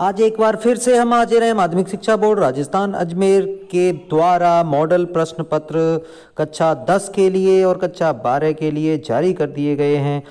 आज एक बार फिर से हम हाजिर हैं माध्यमिक शिक्षा बोर्ड राजस्थान अजमेर के द्वारा मॉडल प्रश्न पत्र, कक्षा 10 के लिए और कक्षा 12 के लिए जारी कर दिए गए हैं।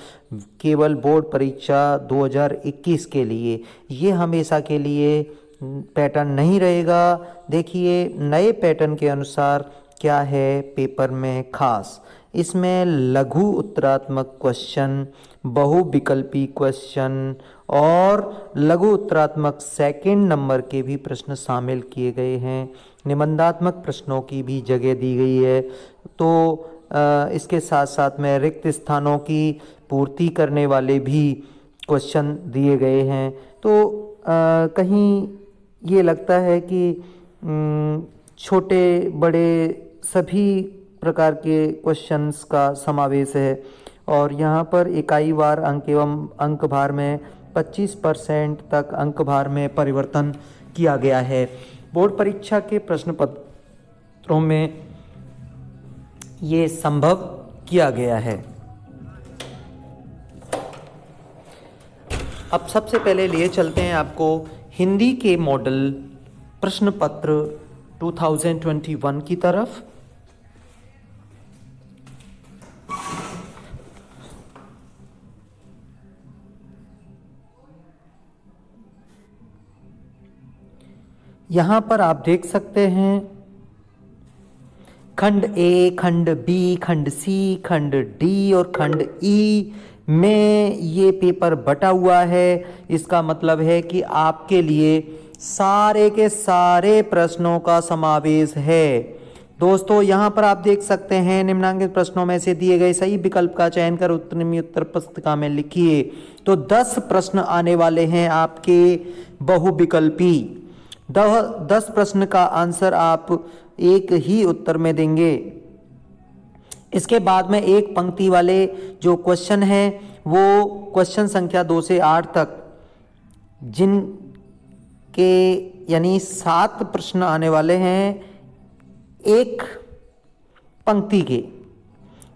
केवल बोर्ड परीक्षा 2021 के लिए। ये हमेशा के लिए पैटर्न नहीं रहेगा। देखिए, नए पैटर्न के अनुसार क्या है पेपर में खास? इसमें लघु उत्तरात्मक क्वेश्चन बहुविकल्पी क्वेश्चन और लघु उत्तरात्मक सेकेंड नंबर के भी प्रश्न शामिल किए गए हैं। निबंधात्मक प्रश्नों की भी जगह दी गई है। तो इसके साथ साथ में रिक्त स्थानों की पूर्ति करने वाले भी क्वेश्चन दिए गए हैं। तो कहीं ये लगता है कि छोटे बड़े सभी प्रकार के क्वेश्चंस का समावेश है। और यहाँ पर इकाई वार अंक एवं अंक भार में 25 परसेंट तक अंक भार में परिवर्तन किया गया है। बोर्ड परीक्षा के प्रश्न पत्रों में ये संभव किया गया है। अब सबसे पहले लिए चलते हैं आपको हिंदी के मॉडल प्रश्न पत्र 2021 की तरफ़। यहाँ पर आप देख सकते हैं खंड ए खंड बी खंड सी खंड डी और खंड ई में ये पेपर बटा हुआ है। इसका मतलब है कि आपके लिए सारे के सारे प्रश्नों का समावेश है। दोस्तों, यहाँ पर आप देख सकते हैं निम्नांकित प्रश्नों में से दिए गए सही विकल्प का चयन कर उत्तरी उत्तर पुस्तिका में लिखिए। तो 10 प्रश्न आने वाले हैं आपके बहुविकल्पी। दस प्रश्न का आंसर आप एक ही उत्तर में देंगे। इसके बाद में एक पंक्ति वाले जो क्वेश्चन है, वो क्वेश्चन संख्या दो से आठ तक, जिन के, यानी सात प्रश्न आने वाले हैं एक पंक्ति के।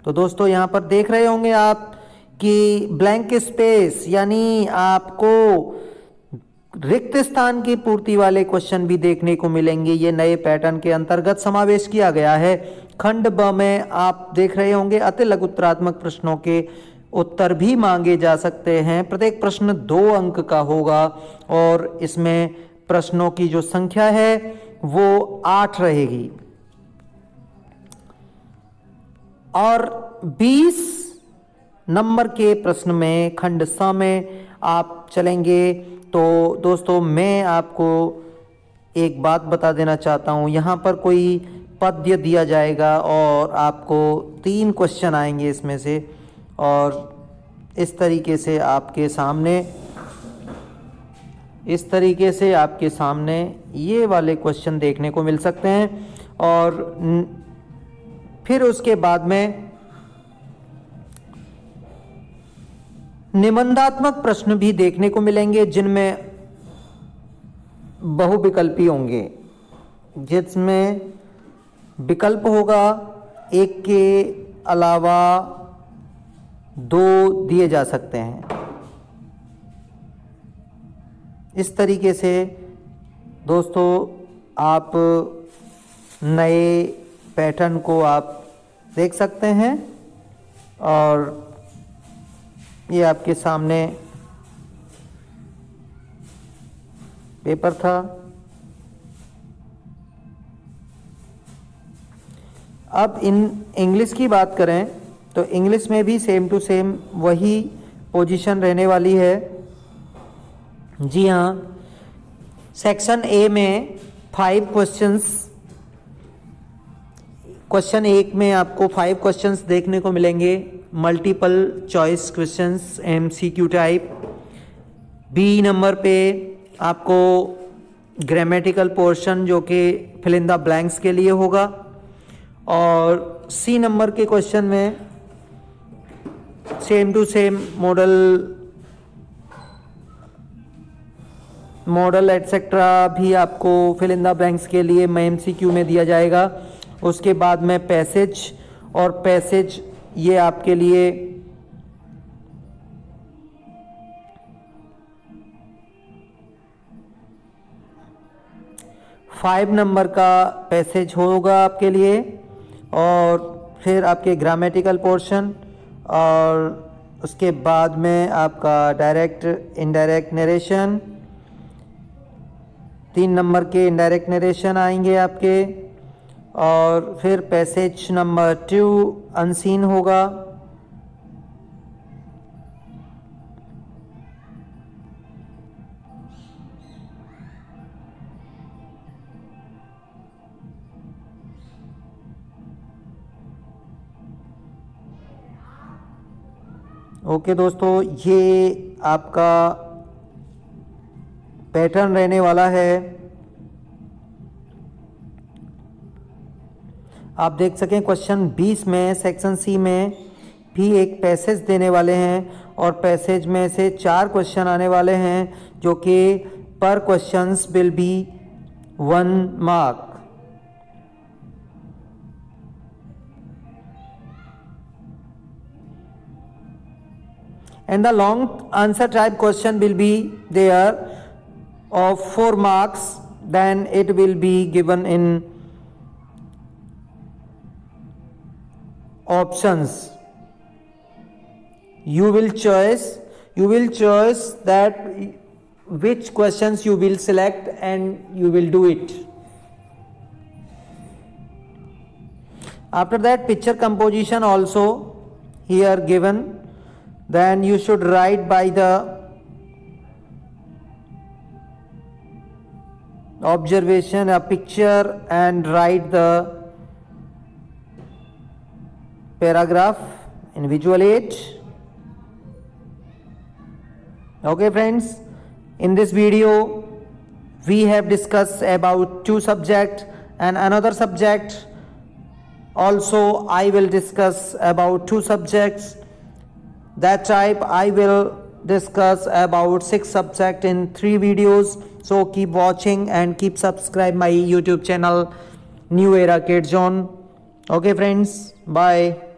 तो दोस्तों, यहाँ पर देख रहे होंगे आप कि ब्लैंक स्पेस यानी आपको रिक्त स्थान की पूर्ति वाले क्वेश्चन भी देखने को मिलेंगे। ये नए पैटर्न के अंतर्गत समावेश किया गया है। खंड ब में आप देख रहे होंगे, अति लघु उत्तरात्मक प्रश्नों के उत्तर भी मांगे जा सकते हैं। प्रत्येक प्रश्न दो अंक का होगा और इसमें प्रश्नों की जो संख्या है, वो आठ रहेगी। और 20 नंबर के प्रश्न में खंड स में आप चलेंगे। तो दोस्तों, मैं आपको एक बात बता देना चाहता हूँ। यहाँ पर कोई पद्य दिया जाएगा और आपको तीन क्वेश्चन आएँगे इसमें से और इस तरीके से आपके सामने, इस तरीके से आपके सामने ये वाले क्वेश्चन देखने को मिल सकते हैं और फिर उसके बाद में निबंधात्मक प्रश्न भी देखने को मिलेंगे, जिनमें बहुविकल्पी होंगे। जिसमें विकल्प होगा, एक के अलावा दो दिए जा सकते हैं। इस तरीके से, दोस्तों, आप नए पैटर्न को आप देख सकते हैं और ये आपके सामने पेपर था। अब इन इंग्लिश की बात करें तो इंग्लिश में भी सेम टू सेम वही पोजीशन रहने वाली है। जी हाँ सेक्शन ए में फाइव क्वेश्चंस क्वेश्चन एक में आपको फाइव क्वेश्चंस देखने को मिलेंगे। Multiple choice questions M C Q type B number पे आपको ग्रामेटिकल पोर्शन जो कि फिल इन द ब्लैंक्स के लिए होगा। और सी नंबर के क्वेश्चन में same to same model model et cetera भी आपको फिल इन द ब्लैंक्स के लिए एम सी क्यू में दिया जाएगा। उसके बाद में पैसेज और पैसेज ये आपके लिए फाइव नंबर का पैसेज होगा आपके लिए और फिर आपके ग्रामेटिकल पोर्शन और उसके बाद में आपका डायरेक्ट इनडायरेक्ट नरेशन, तीन नंबर के इनडायरेक्ट नरेशन आएँगे आपके। और फिर पैसेज नंबर टू अनसीन होगा। ओके दोस्तों, ये आपका पैटर्न रहने वाला है। आप देख सकें क्वेश्चन 20 में सेक्शन सी में भी एक पैसेज देने वाले हैं और पैसेज में से चार क्वेश्चन आने वाले हैं जो कि पर questions will be one mark and the long answer type question will be there of 4 marks, then it will be given in options. You will choose you will choose that which questions you will select and you will do it. After that picture composition also here given. Then you should write by the observation a picture and write the paragraph in visual aid okay friends in this video we have discussed about two subject and another subject. Also i will discuss about two subjects. That type I will discuss about six subject in three videos. So keep watching and keep subscribe my youtube channel new era kids zone. Okay friends bye